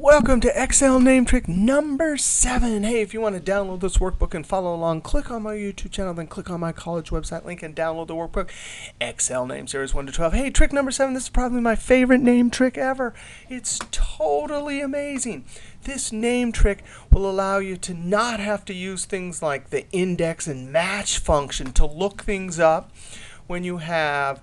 Welcome to Excel name trick number seven. Hey, if you want to download this workbook and follow along, click on my YouTube channel, then click on my college website link and download the workbook. Excel name series 1 to 12. Hey, trick number seven. This is probably my favorite name trick ever. It's totally amazing. This name trick will allow you to not have to use things like the index and match function to look things up when you have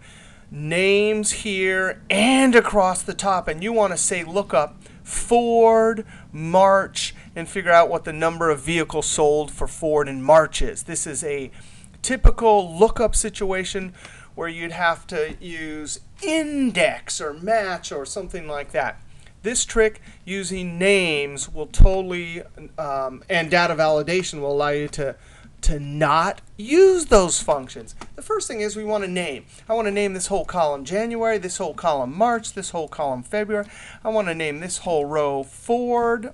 names here and across the top and you want to say lookup Ford, March, and figure out what the number of vehicles sold for Ford in March is. This is a typical lookup situation where you'd have to use index or match or something like that. This trick using names will totally, um, and data validation will allow you to to not use those functions. The first thing is we want to name. I want to name this whole column January, this whole column March, this whole column February. I want to name this whole row Ford.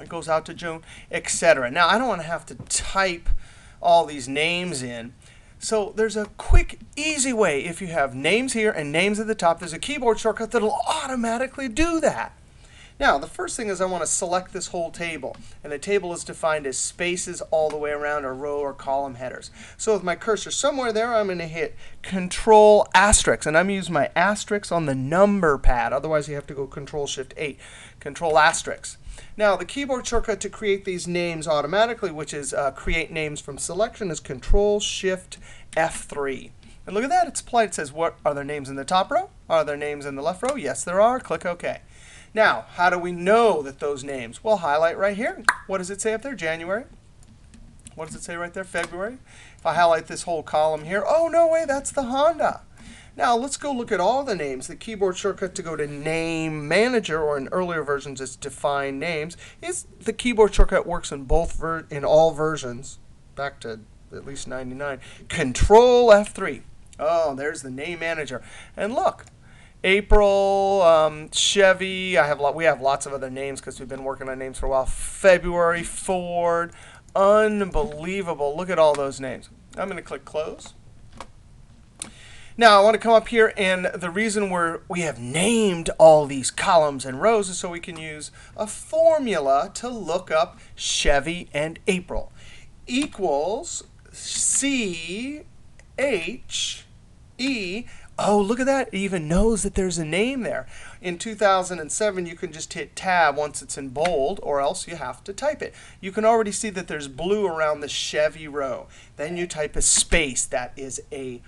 It goes out to June, etc. Now, I don't want to have to type all these names in. So there's a quick, easy way. If you have names here and names at the top, there's a keyboard shortcut that will automatically do that. Now, the first thing is I want to select this whole table. And the table is defined as spaces all the way around a row or column headers. So with my cursor somewhere there, I'm going to hit Control asterisk. And I'm using my asterisk on the number pad. Otherwise, you have to go Control Shift 8. Control asterisk. Now, the keyboard shortcut to create these names automatically, which is uh, create names from selection, is Control Shift F3. And look at that. It's applied. It says, what are there names in the top row? Are there names in the left row? Yes, there are. Click OK. Now, how do we know that those names? Well, highlight right here. What does it say up there? January. What does it say right there? February. If I highlight this whole column here, oh, no way, that's the Honda. Now, let's go look at all the names. The keyboard shortcut to go to Name Manager, or in earlier versions, it's Define Names. Is the keyboard shortcut works in both ver in all versions, back to at least 99. Control F3. Oh, there's the Name Manager. And look, April, um, Chevy. I have lot. we have lots of other names because we've been working on names for a while. February, Ford. Unbelievable. Look at all those names. I'm going to click Close. Now I want to come up here, and the reason we're, we have named all these columns and rows is so we can use a formula to look up Chevy and April. Equals C H E Oh, look at that. It even knows that there's a name there. In 2007, you can just hit Tab once it's in bold, or else you have to type it. You can already see that there's blue around the Chevy row. Then you type a space. That is a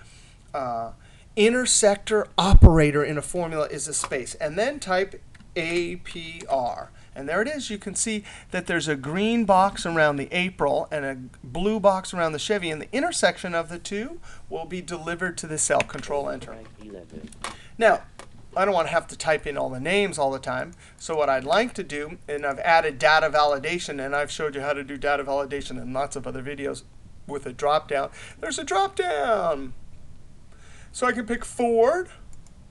uh, intersector operator in a formula is a space. And then type APR. And there it is. You can see that there's a green box around the April and a blue box around the Chevy. And the intersection of the two will be delivered to the cell. Control Enter. Now, I don't want to have to type in all the names all the time. So what I'd like to do, and I've added data validation, and I've showed you how to do data validation in lots of other videos with a drop down. There's a drop down. So I can pick Ford,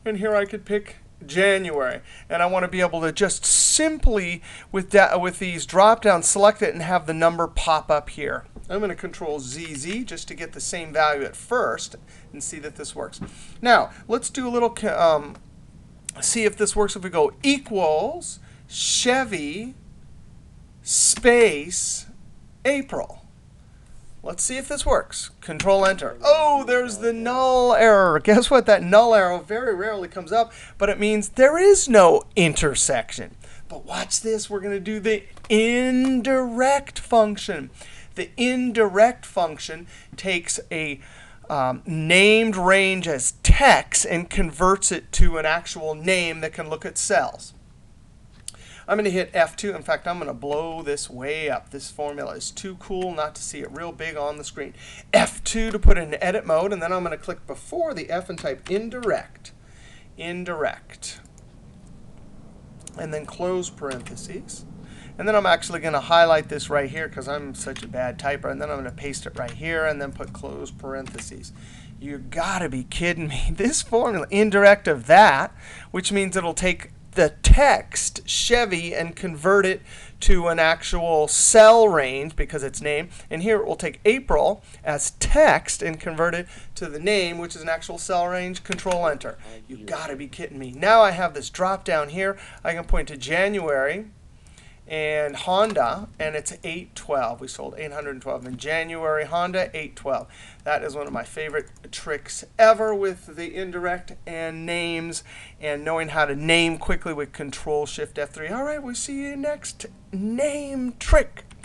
and here I could pick January. And I want to be able to just simply, with, that, with these drop downs, select it and have the number pop up here. I'm going to control ZZ just to get the same value at first and see that this works. Now, let's do a little, um, see if this works if we go equals Chevy space April. Let's see if this works. Control Enter. Oh, there's the null error. Guess what? That null error very rarely comes up, but it means there is no intersection. But watch this. We're going to do the indirect function. The indirect function takes a um, named range as text and converts it to an actual name that can look at cells. I'm going to hit F2. In fact, I'm going to blow this way up. This formula is too cool not to see it real big on the screen. F2 to put in edit mode. And then I'm going to click before the F and type indirect. Indirect. And then close parentheses. And then I'm actually going to highlight this right here because I'm such a bad typer. And then I'm going to paste it right here and then put close parentheses. You got to be kidding me. This formula, indirect of that, which means it'll take the text Chevy and convert it to an actual cell range because it's name. And here it will take April as text and convert it to the name, which is an actual cell range. Control Enter. You got to be kidding me. Now I have this drop down here. I can point to January and Honda, and it's 812. We sold 812 in January. Honda 812. That is one of my favorite tricks ever with the indirect and names and knowing how to name quickly with Control Shift F3. All right, we'll see you next name trick.